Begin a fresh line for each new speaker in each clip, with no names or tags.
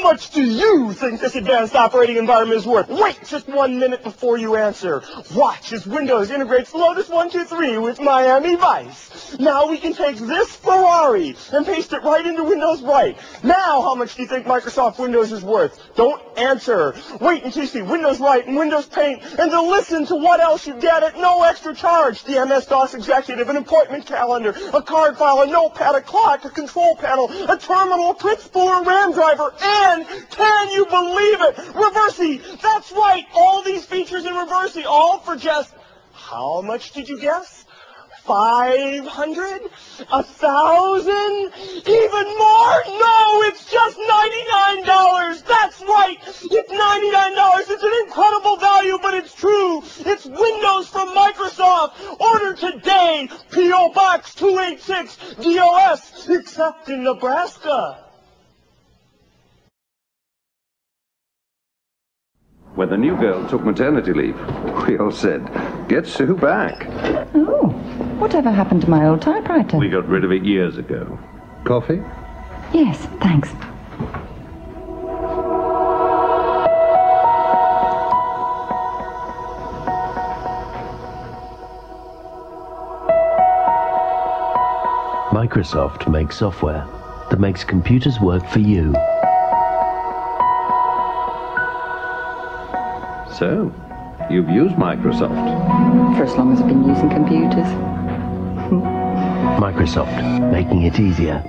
How much do you think this advanced operating environment is worth? Wait just one minute before you answer. Watch as Windows integrates Lotus 123 with Miami Vice. Now we can take this Ferrari and paste it right into Windows Write. Now how much do you think Microsoft Windows is worth? Don't answer. Wait until you see Windows Write and Windows Paint and to listen to what else you get at no extra charge. The MS-DOS Executive, an appointment calendar, a card file, a notepad, a clock, a control panel, a terminal, a print spooler, a RAM driver, and can you believe it? Reversi. That's right. All these features in Reversi, all for just how much did you guess? Five hundred? A thousand? Even more? No, it's just ninety-nine dollars. That's right. It's ninety-nine dollars. It's an incredible value, but it's true. It's Windows from Microsoft. Order today. P.O. Box 286 DOS, except in Nebraska.
When the new girl took maternity leave, we all said, get Sue back.
Oh, whatever happened to my old typewriter?
We got rid of it years ago.
Coffee?
Yes, thanks.
Microsoft makes software that makes computers work for you.
So, you've used Microsoft.
For as long as I've been using computers.
Microsoft, making it easier.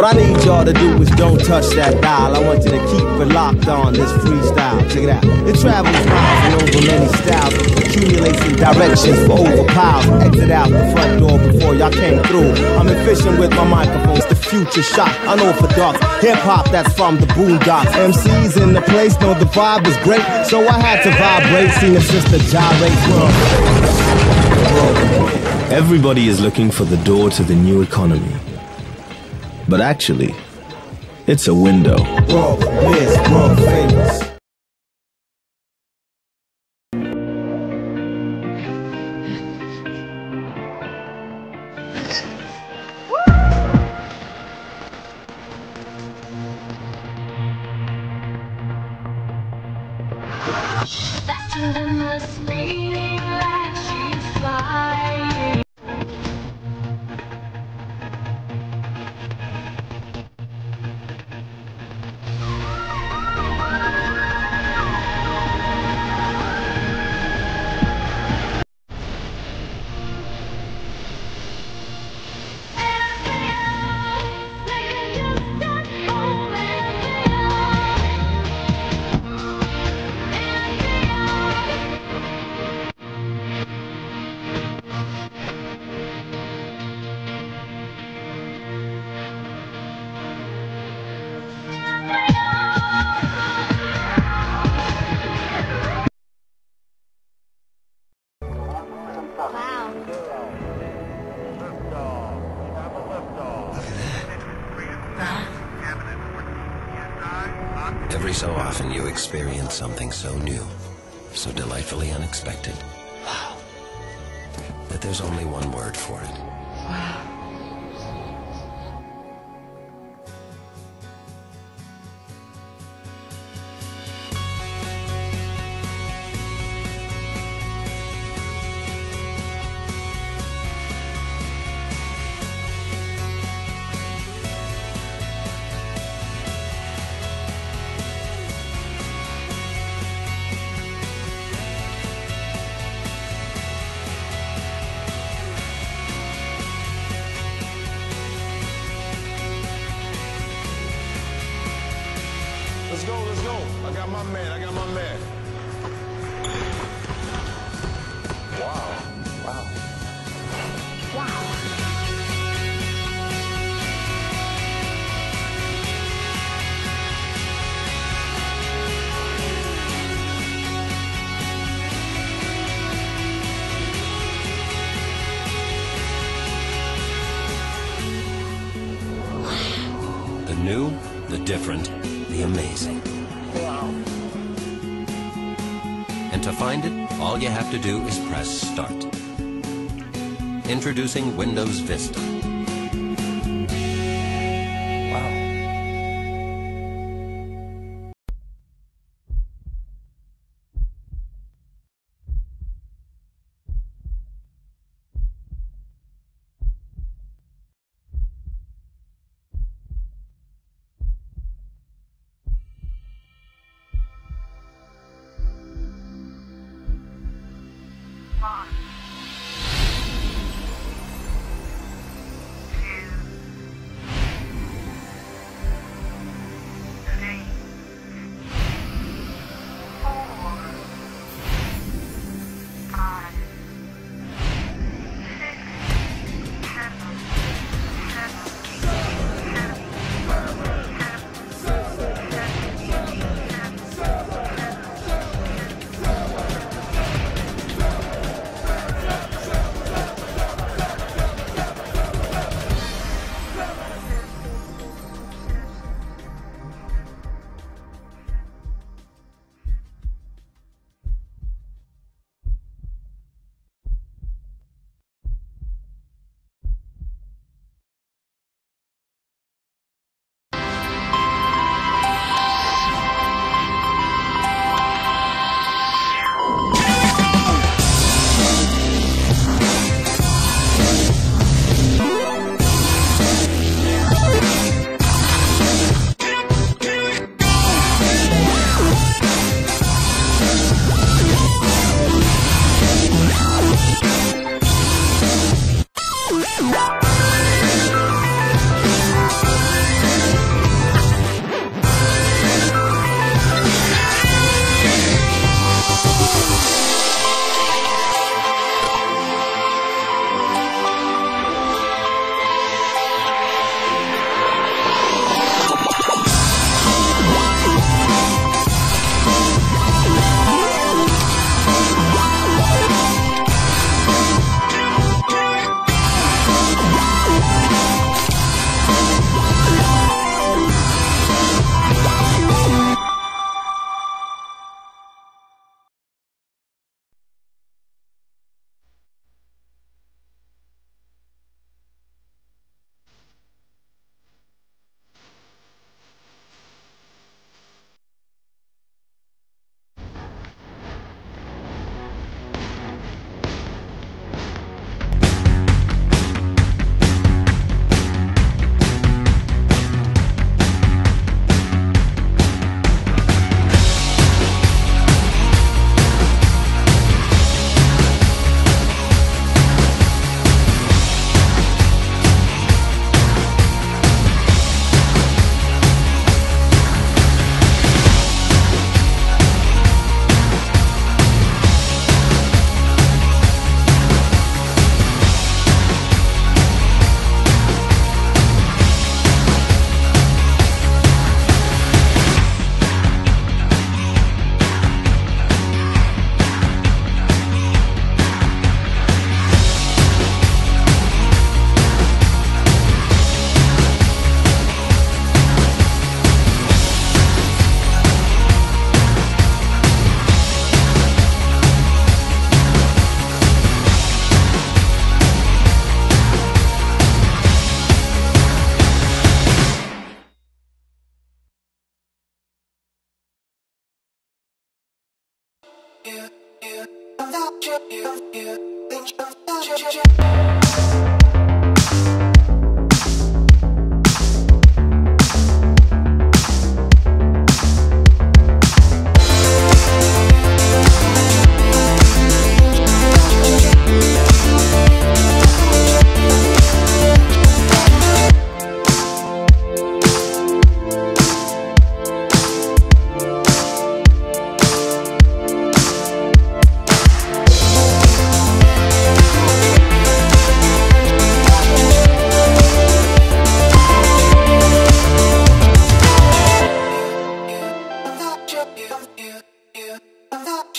What I need y'all to do is don't touch that dial. I want you to keep it locked on this freestyle. Check it out. It travels miles and over many styles, accumulates in directions for over piles. Exit out the front door before y'all came through. I'm efficient with my microphones, the future shot. Unorthodox hip hop that's from the boondocks. MCs in the place know the vibe is great, so I had to vibrate. Seen the sister gyrate. Everybody is looking for the door to the new economy. But actually, it's a window.
So often you experience something so new, so delightfully unexpected. Wow. That there's only one word for it.
Let's my man, I got my man. Wow. Wow.
The new, the different, the amazing. Find it, all you have to do is press Start. Introducing Windows Vista.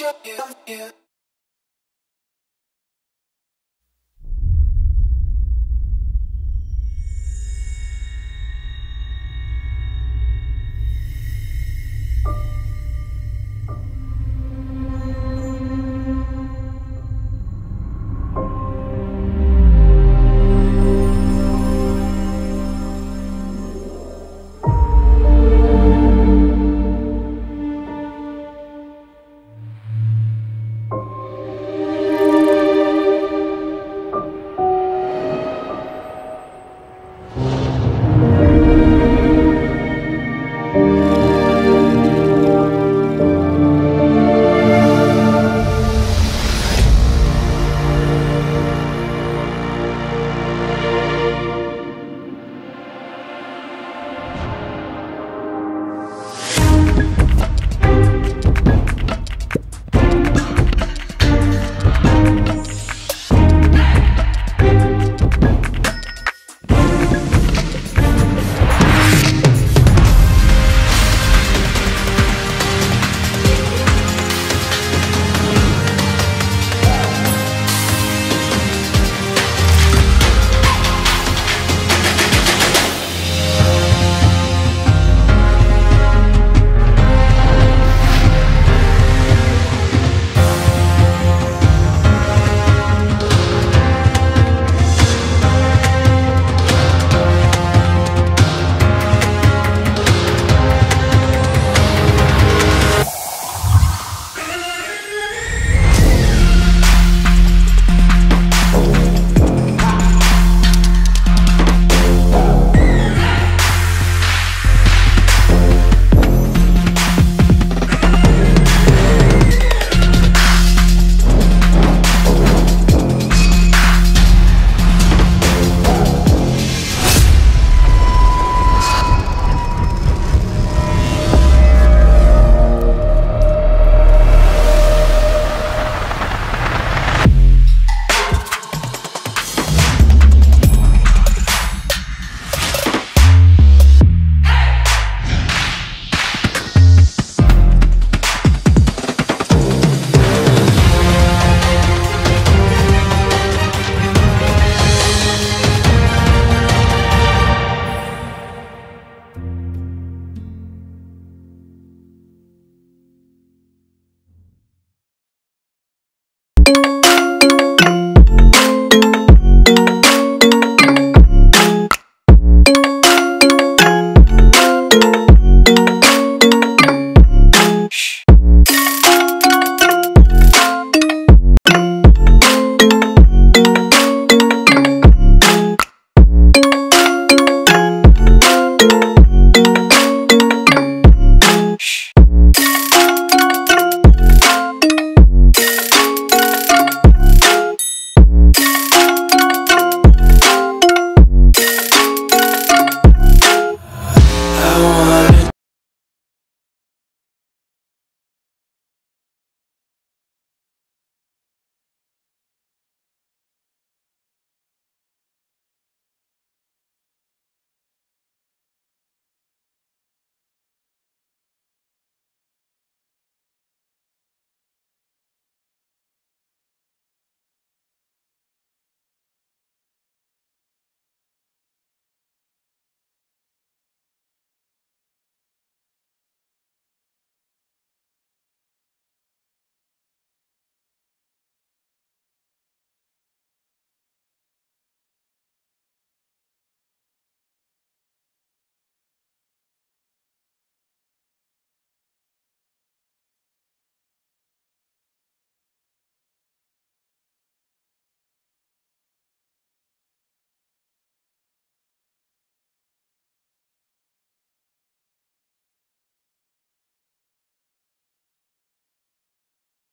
You